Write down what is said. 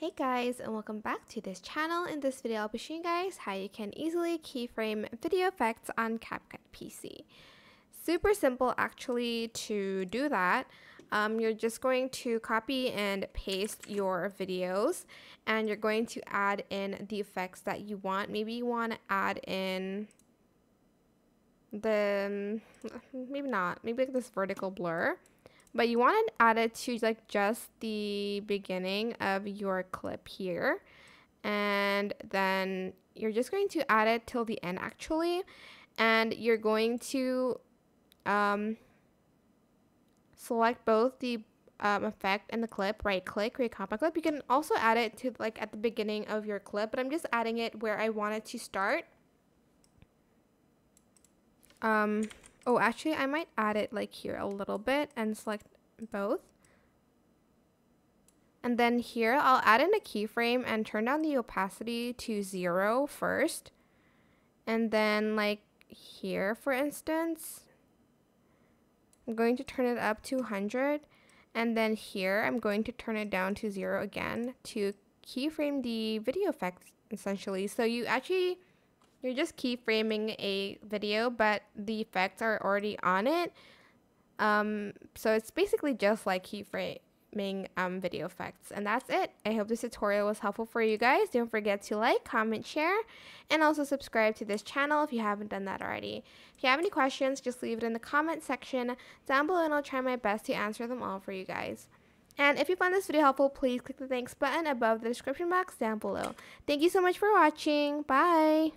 Hey guys and welcome back to this channel. In this video I'll be showing you guys how you can easily keyframe video effects on CapCut PC. Super simple actually to do that. Um, you're just going to copy and paste your videos and you're going to add in the effects that you want. Maybe you want to add in the, maybe not, maybe like this vertical blur but you want to add it to like just the beginning of your clip here. And then you're just going to add it till the end actually. And you're going to um, select both the um, effect and the clip right click create compound clip. You can also add it to like at the beginning of your clip but I'm just adding it where I want it to start. Um Oh, actually, I might add it like here a little bit and select both. And then here, I'll add in a keyframe and turn down the opacity to zero first. And then like here, for instance, I'm going to turn it up to 100. And then here, I'm going to turn it down to zero again to keyframe the video effects essentially. So you actually you're just keyframing a video, but the effects are already on it. Um, so it's basically just like keyframing um, video effects. And that's it. I hope this tutorial was helpful for you guys. Don't forget to like, comment, share, and also subscribe to this channel if you haven't done that already. If you have any questions, just leave it in the comment section down below and I'll try my best to answer them all for you guys. And if you found this video helpful, please click the thanks button above the description box down below. Thank you so much for watching. Bye!